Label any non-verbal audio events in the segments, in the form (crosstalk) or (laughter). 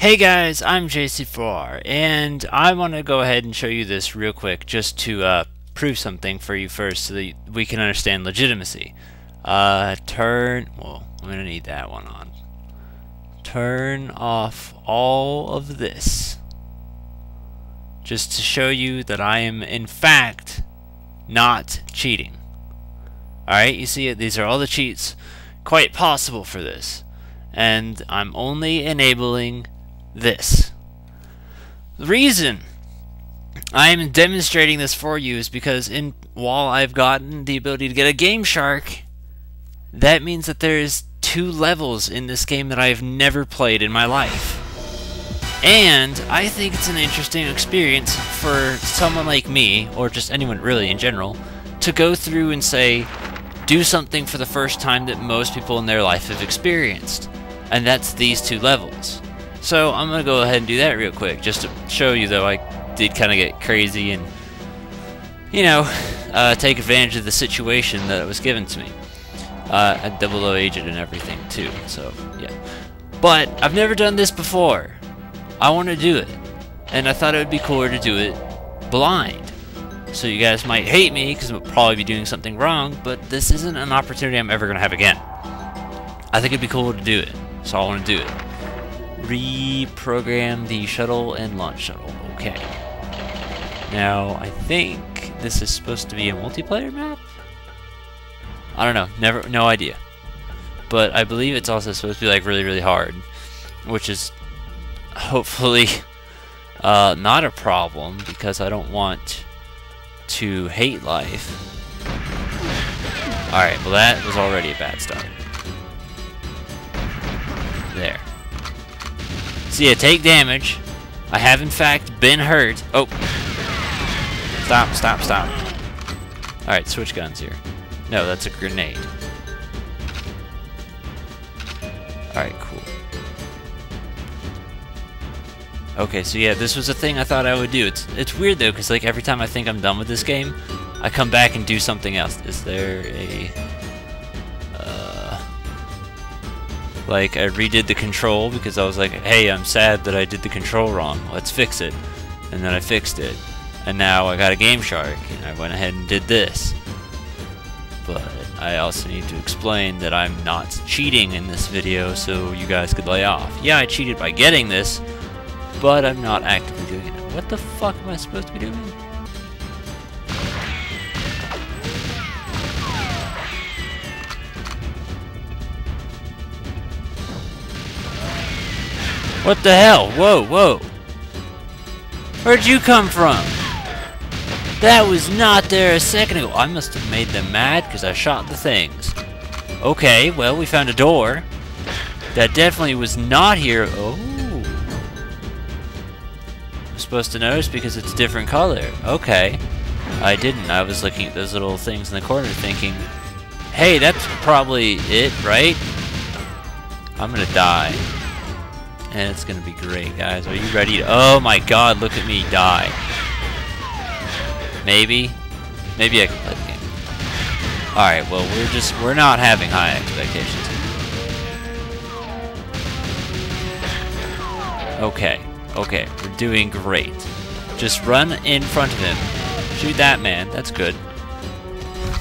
Hey guys, I'm JC4R, and I want to go ahead and show you this real quick just to uh, prove something for you first so that we can understand legitimacy. Uh, turn, well, I'm going to need that one on. Turn off all of this just to show you that I am in fact not cheating. Alright, you see it, these are all the cheats quite possible for this. And I'm only enabling this. The reason I am demonstrating this for you is because in while I've gotten the ability to get a Game Shark, that means that there is two levels in this game that I have never played in my life. And I think it's an interesting experience for someone like me, or just anyone really in general, to go through and say, do something for the first time that most people in their life have experienced. And that's these two levels. So I'm going to go ahead and do that real quick, just to show you, though, I did kind of get crazy and, you know, uh, take advantage of the situation that was given to me. Uh, a double O agent and everything, too, so, yeah. But, I've never done this before. I want to do it. And I thought it would be cooler to do it blind. So you guys might hate me, because I'll probably be doing something wrong, but this isn't an opportunity I'm ever going to have again. I think it'd be cool to do it, so I want to do it reprogram the shuttle and launch shuttle. Okay. Now, I think this is supposed to be a multiplayer map? I don't know. Never, no idea. But I believe it's also supposed to be like really, really hard, which is hopefully (laughs) uh, not a problem because I don't want to hate life. Alright, well that was already a bad start. There. So yeah, take damage. I have in fact been hurt. Oh. Stop, stop, stop. Alright, switch guns here. No, that's a grenade. Alright, cool. Okay, so yeah, this was a thing I thought I would do. It's it's weird though, because like every time I think I'm done with this game, I come back and do something else. Is there a Like, I redid the control because I was like, hey, I'm sad that I did the control wrong. Let's fix it. And then I fixed it. And now I got a Game Shark, and I went ahead and did this. But I also need to explain that I'm not cheating in this video so you guys could lay off. Yeah, I cheated by getting this, but I'm not actively doing it. What the fuck am I supposed to be doing? What the hell? Whoa, whoa. Where'd you come from? That was not there a second ago. I must have made them mad because I shot the things. Okay, well, we found a door. That definitely was not here. Oh. I'm supposed to notice because it's a different color. Okay. I didn't. I was looking at those little things in the corner thinking, hey, that's probably it, right? I'm gonna die and it's gonna be great, guys. Are you ready? Oh my God! Look at me die. Maybe, maybe I can play the game. All right. Well, we're just we're not having high expectations. Okay. Okay. We're doing great. Just run in front of him. Shoot that man. That's good.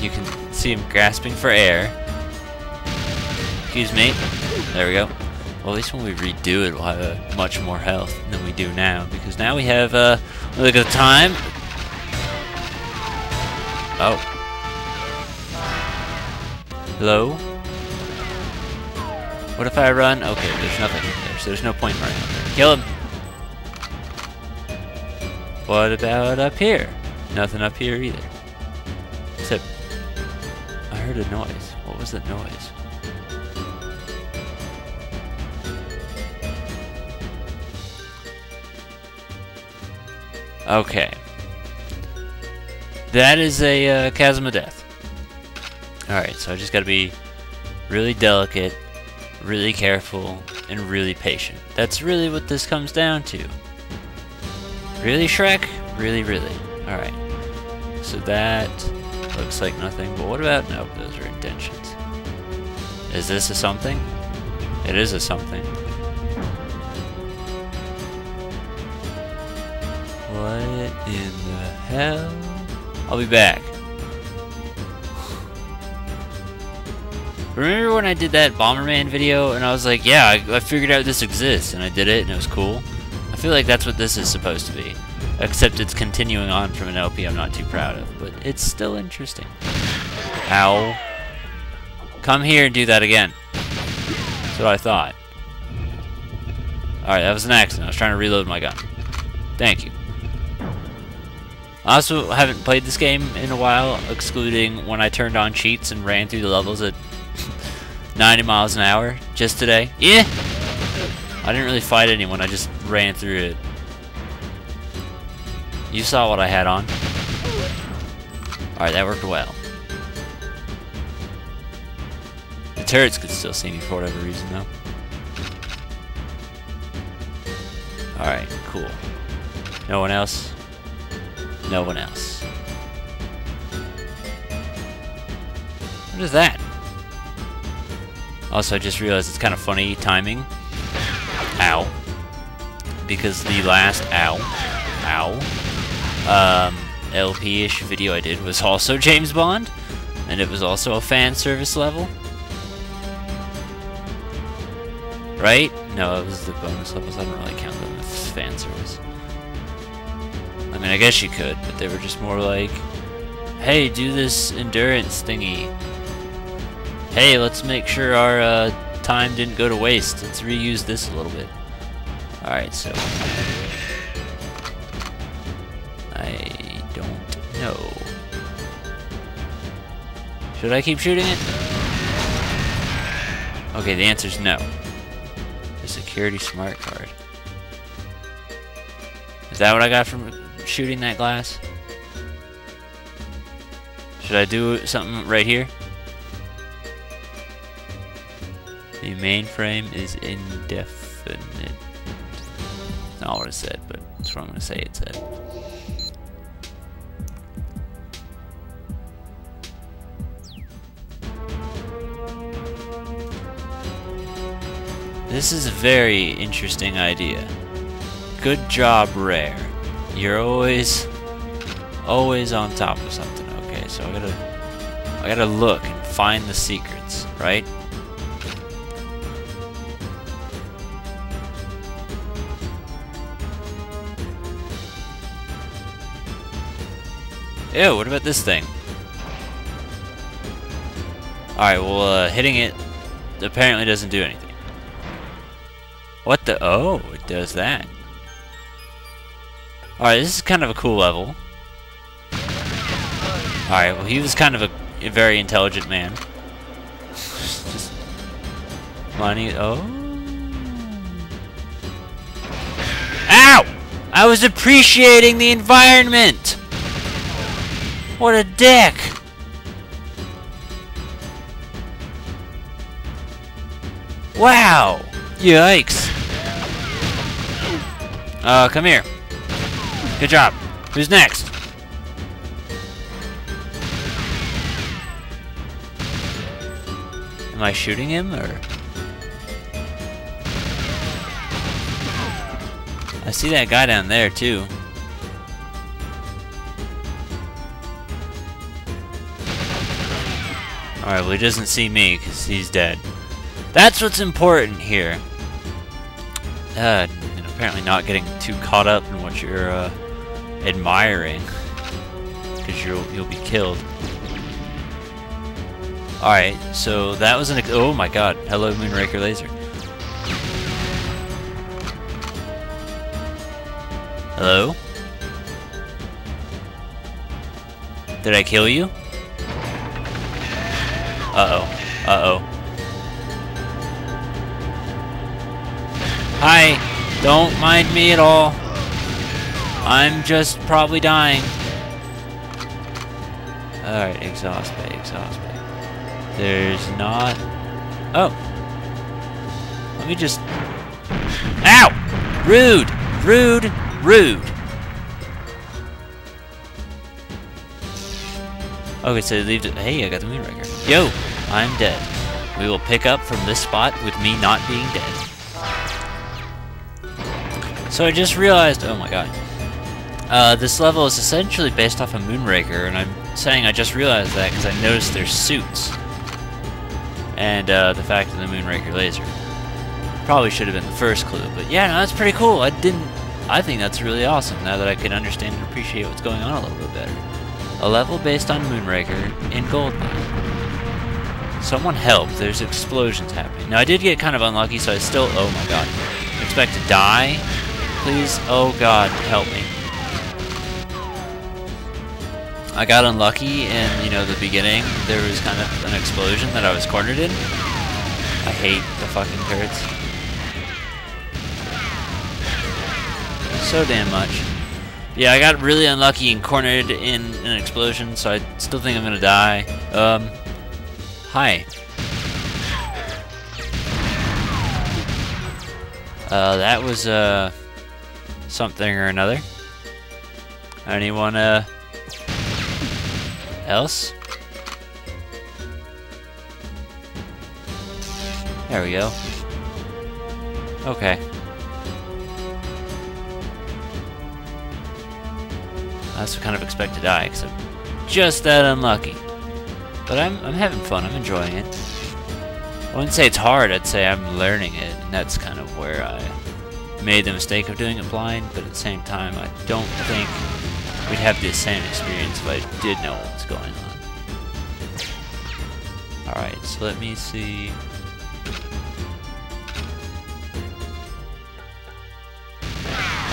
You can see him grasping for air. Excuse me. There we go. Well, at least when we redo it, we'll have uh, much more health than we do now. Because now we have, uh, look at the time. Oh. Hello? What if I run? Okay, there's nothing there, so there's no point running there. Kill him! What about up here? Nothing up here either. Except, I heard a noise. What was that noise? Okay. That is a uh, chasm of death. Alright, so I just gotta be really delicate, really careful, and really patient. That's really what this comes down to. Really, Shrek? Really, really. Alright. So that looks like nothing, but what about... Nope, those are indentions. Is this a something? It is a something. Hell? I'll be back. Remember when I did that Bomberman video and I was like, yeah, I, I figured out this exists and I did it and it was cool? I feel like that's what this is supposed to be. Except it's continuing on from an LP I'm not too proud of, but it's still interesting. Ow. Come here and do that again. That's what I thought. Alright, that was an accident. I was trying to reload my gun. Thank you. I also haven't played this game in a while, excluding when I turned on cheats and ran through the levels at (laughs) 90 miles an hour just today. Yeah! I didn't really fight anyone, I just ran through it. You saw what I had on. Alright, that worked well. The turrets could still see me for whatever reason, though. Alright, cool. No one else? No one else. What is that? Also, I just realized it's kind of funny timing. Ow. Because the last ow, ow, um, LP-ish video I did was also (laughs) James Bond, and it was also a fan service level. Right? No, it was the bonus levels. I don't really count them as fan service. I mean, I guess you could, but they were just more like, hey, do this endurance thingy. Hey, let's make sure our uh, time didn't go to waste. Let's reuse this a little bit. Alright, so... I don't know. Should I keep shooting it? Okay, the answer's no. The security smart card. Is that what I got from shooting that glass? Should I do something right here? The mainframe is indefinite. Not what it said, but that's what I'm going to say it said. This is a very interesting idea. Good job, Rare. You're always, always on top of something. Okay, so I gotta, I gotta look and find the secrets, right? Ew, what about this thing? Alright, well, uh, hitting it apparently doesn't do anything. What the? Oh, it does that. Alright, this is kind of a cool level. Alright, well, he was kind of a, a very intelligent man. Just money. Oh. Ow! I was appreciating the environment! What a dick! Wow! Yikes! Uh, come here. Good job. Who's next? Am I shooting him, or...? I see that guy down there, too. Alright, well he doesn't see me because he's dead. That's what's important here. Uh, and apparently not getting too caught up in what you're uh, admiring. Because you'll, you'll be killed. Alright, so that was an... Oh my god. Hello, Moonraker Laser. Hello? Did I kill you? Uh-oh. Uh-oh. Hi! Don't mind me at all. I'm just probably dying. Alright, exhaust bay, exhaust bay. There's not... Oh. Let me just... Ow! Rude! Rude! Rude! Okay, so leave it. Hey, I got the Moonraker. Yo, I'm dead. We will pick up from this spot with me not being dead. So I just realized, oh my god. Uh, this level is essentially based off of Moonraker, and I'm saying I just realized that because I noticed their suits. And uh, the fact of the Moonraker laser. Probably should have been the first clue, but yeah, no, that's pretty cool. I didn't... I think that's really awesome, now that I can understand and appreciate what's going on a little bit better. A level based on Moonraker in Goldeneye. Someone help, there's explosions happening. Now, I did get kind of unlucky, so I still... Oh my god. Expect to die? Please? Oh god, help me. I got unlucky in, you know, the beginning. There was kind of an explosion that I was cornered in. I hate the fucking turrets. So damn much. Yeah, I got really unlucky and cornered in an explosion, so I still think I'm gonna die. Um, hi. Uh, that was, uh, something or another. Anyone, uh, else? There we go. Okay. I also kind of expect to die, because I'm just that unlucky. But I'm, I'm having fun, I'm enjoying it. I wouldn't say it's hard, I'd say I'm learning it, and that's kind of where I made the mistake of doing it blind, but at the same time, I don't think we'd have the same experience if I did know going on. Alright, so let me see...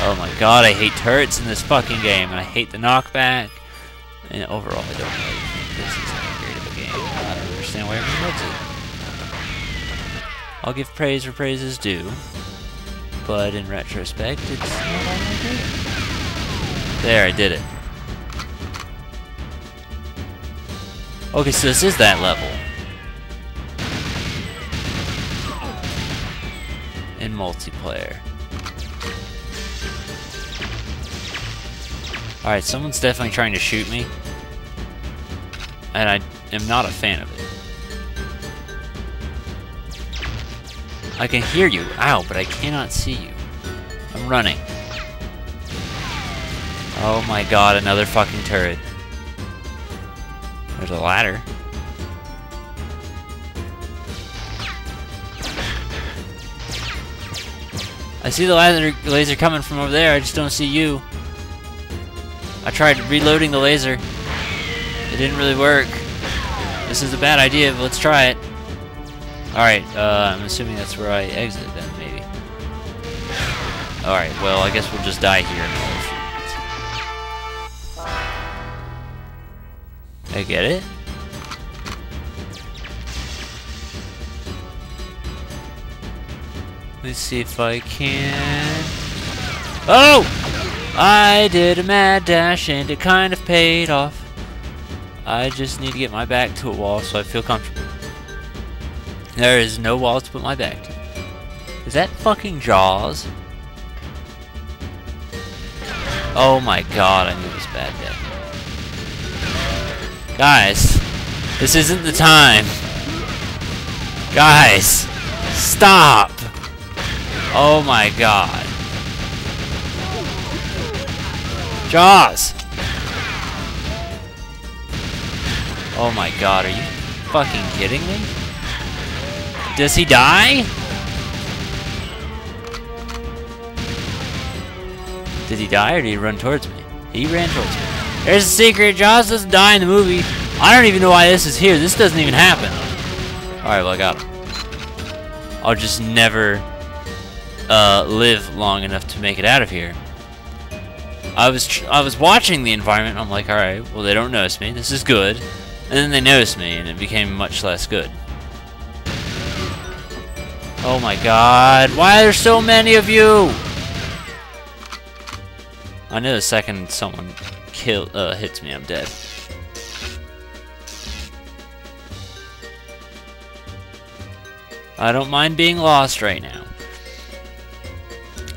Oh my god, I hate turrets in this fucking game, and I hate the knockback. And overall, I don't think this is great of a game. I don't understand why everyone loves it. I'll give praise where praise is due, but in retrospect, it's not all that great. There, I did it. Okay, so this is that level. In multiplayer. Alright, someone's definitely trying to shoot me. And I am not a fan of it. I can hear you, ow, but I cannot see you. I'm running. Oh my god, another fucking turret. There's a ladder. I see the laser, laser coming from over there, I just don't see you. I tried reloading the laser. It didn't really work. This is a bad idea, but let's try it. Alright, uh, I'm assuming that's where I exit then, maybe. Alright, well, I guess we'll just die here. I get it. Let's see if I can... Oh! I did a mad dash and it kind of paid off. I just need to get my back to a wall so I feel comfortable. There is no wall to put my back to. Is that fucking Jaws? Oh my god, I knew this bad death. Guys, this isn't the time. Guys, stop. Oh my god. Jaws! Oh my god, are you fucking kidding me? Does he die? Did he die or did he run towards me? He ran towards me. There's a secret. Jaws doesn't die in the movie. I don't even know why this is here. This doesn't even happen. Alright, well, I got him. I'll just never uh, live long enough to make it out of here. I was I was watching the environment. I'm like, all right, well, they don't notice me. This is good. And then they noticed me, and it became much less good. Oh my god, why are there so many of you? I know the second someone kill uh, hits me, I'm dead. I don't mind being lost right now.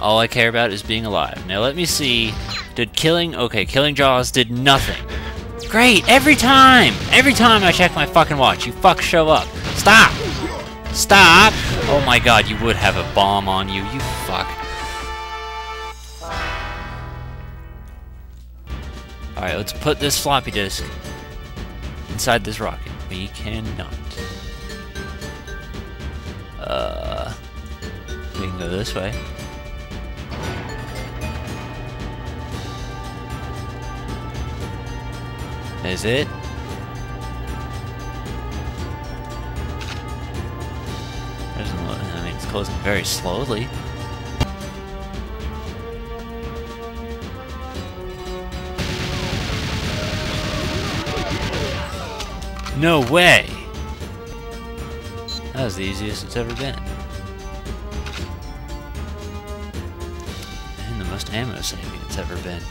All I care about is being alive. Now let me see. Did killing... Okay, killing Jaws did nothing. Great! Every time! Every time I check my fucking watch, you fuck show up. Stop! Stop! Oh my god, you would have a bomb on you, you fuck. Alright, let's put this floppy disk inside this rocket. We cannot. Uh, we can go this way. Is it? I mean, it's closing very slowly. No way! That was the easiest it's ever been. And the most ammo saving it's ever been.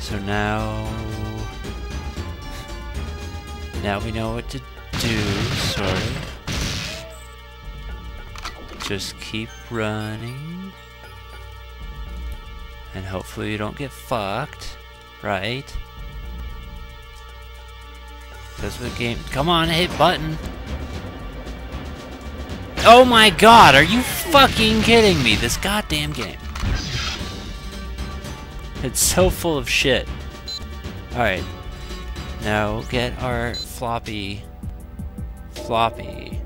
So now... Now we know what to do, sort of. Just keep running. And hopefully you don't get fucked, right? That's what game. Come on, hit button. Oh my god, are you fucking kidding me? This goddamn game. It's so full of shit. Alright. Now get our floppy. Floppy.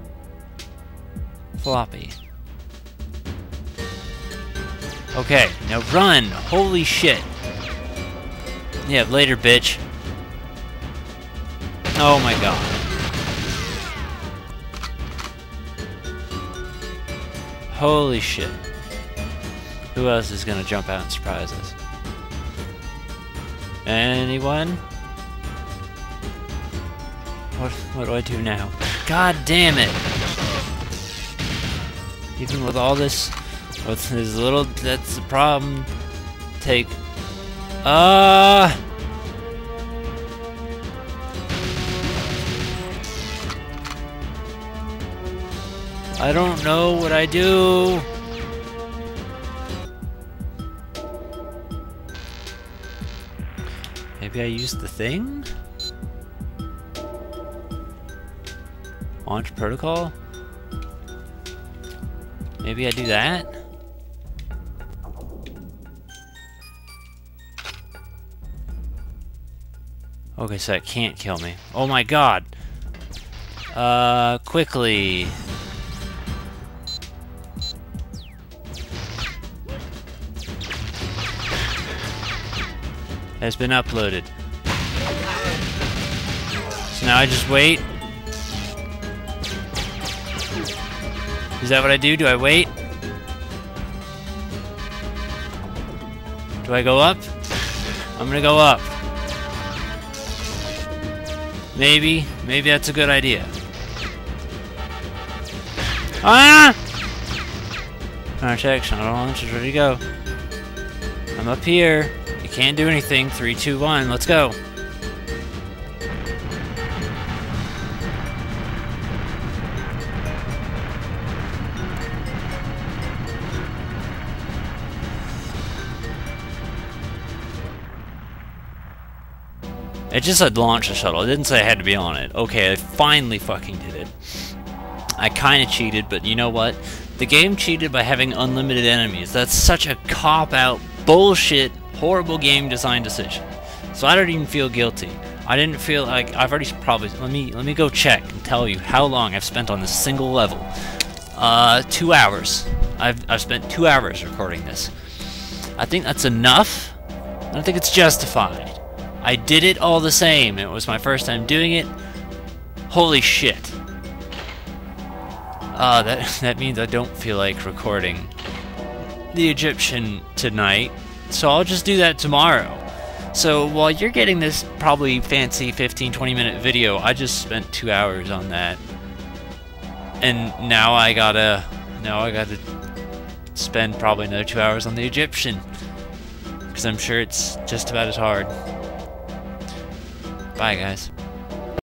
Floppy. Okay, now run! Holy shit! Yeah, later, bitch. Oh my god. Holy shit. Who else is gonna jump out and surprise us? Anyone? What, what do I do now? God damn it! Even with all this, with this little, that's the problem. Take, uh... I don't know what I do. Maybe I use the thing? Launch protocol? Maybe I do that? Okay, so it can't kill me. Oh my god! Uh, quickly. Has been uploaded. So now I just wait. Is that what I do? Do I wait? Do I go up? I'm gonna go up. Maybe. Maybe that's a good idea. Ah! Check. Shuttle launch is ready to go. I'm up here. Can't do anything. Three, two, one. Let's go. It just said launch the shuttle. It didn't say I had to be on it. Okay, I finally fucking did it. I kind of cheated, but you know what? The game cheated by having unlimited enemies. That's such a cop-out bullshit horrible game design decision. So I don't even feel guilty. I didn't feel like I've already probably let me let me go check and tell you how long I've spent on this single level. Uh, two hours. I've I've spent two hours recording this. I think that's enough. I don't think it's justified. I did it all the same. It was my first time doing it. Holy shit. Uh, that (laughs) that means I don't feel like recording the Egyptian tonight so I'll just do that tomorrow. So while you're getting this probably fancy 15 20 minute video, I just spent two hours on that. And now I gotta now I gotta spend probably another two hours on the Egyptian. Because I'm sure it's just about as hard. Bye guys.